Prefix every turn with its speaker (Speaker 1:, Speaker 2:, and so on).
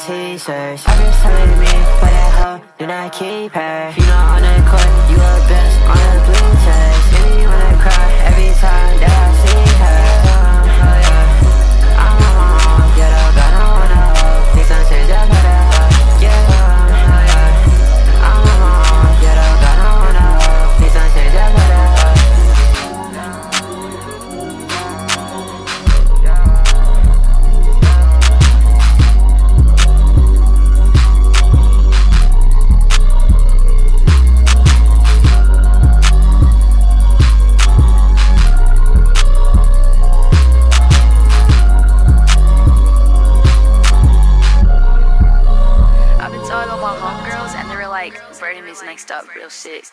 Speaker 1: teasers. I just tell it me, but that hoe, do not keep her. You know, on the court, you a
Speaker 2: next up, real shit.